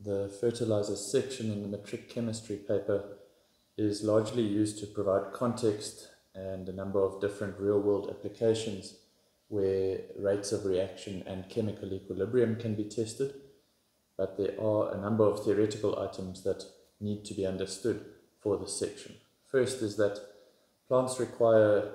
the fertilizer section in the matric chemistry paper is largely used to provide context and a number of different real world applications where rates of reaction and chemical equilibrium can be tested. But there are a number of theoretical items that need to be understood for this section. First is that plants require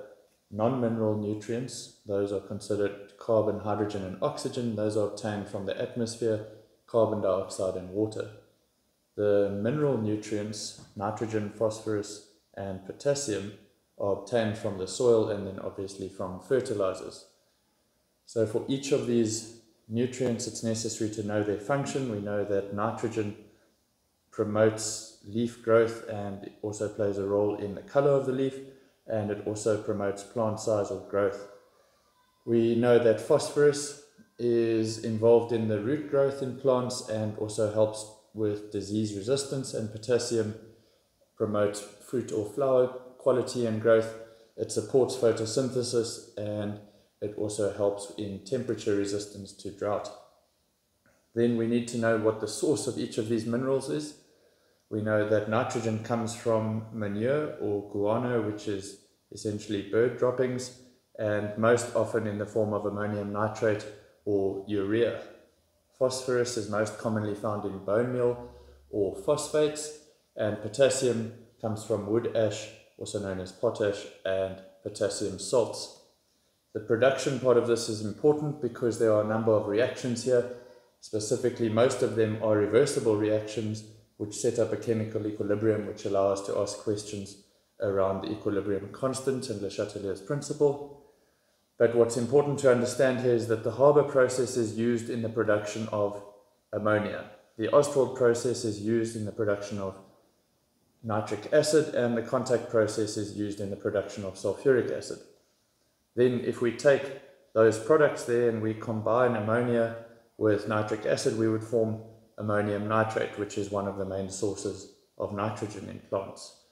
non-mineral nutrients. Those are considered carbon, hydrogen and oxygen. Those are obtained from the atmosphere, carbon dioxide and water. The mineral nutrients, nitrogen, phosphorus and potassium, are obtained from the soil and then obviously from fertilizers. So for each of these nutrients, it's necessary to know their function. We know that nitrogen promotes leaf growth and also plays a role in the color of the leaf and it also promotes plant size or growth. We know that phosphorus is involved in the root growth in plants and also helps with disease resistance and potassium promotes fruit or flower quality and growth. It supports photosynthesis and it also helps in temperature resistance to drought. Then we need to know what the source of each of these minerals is. We know that nitrogen comes from manure or guano, which is essentially bird droppings, and most often in the form of ammonium nitrate or urea. Phosphorus is most commonly found in bone meal or phosphates, and potassium comes from wood ash, also known as potash, and potassium salts. The production part of this is important because there are a number of reactions here. Specifically, most of them are reversible reactions which set up a chemical equilibrium which allow us to ask questions around the equilibrium constant and Le Chatelier's principle. But what's important to understand here is that the Haber process is used in the production of ammonia. The Ostwald process is used in the production of nitric acid and the contact process is used in the production of sulfuric acid. Then if we take those products there and we combine ammonia with nitric acid, we would form ammonium nitrate, which is one of the main sources of nitrogen in plants.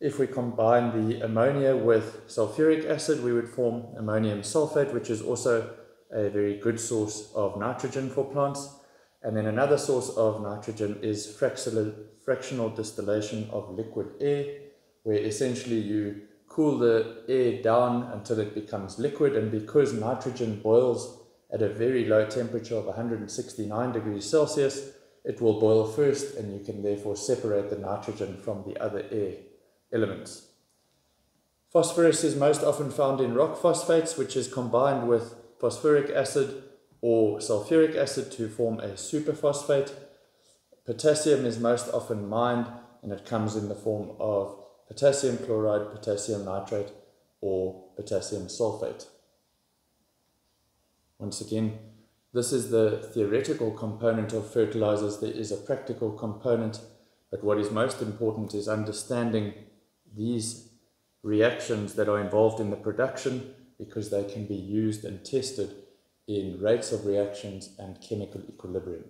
If we combine the ammonia with sulfuric acid, we would form ammonium sulfate, which is also a very good source of nitrogen for plants. And then another source of nitrogen is fractional distillation of liquid air, where essentially you cool the air down until it becomes liquid. And because nitrogen boils at a very low temperature of 169 degrees Celsius, it will boil first and you can therefore separate the nitrogen from the other air elements. Phosphorus is most often found in rock phosphates, which is combined with phosphoric acid or sulfuric acid to form a superphosphate. Potassium is most often mined and it comes in the form of potassium chloride, potassium nitrate, or potassium sulfate. Once again, this is the theoretical component of fertilizers. There is a practical component, but what is most important is understanding these reactions that are involved in the production because they can be used and tested in rates of reactions and chemical equilibrium.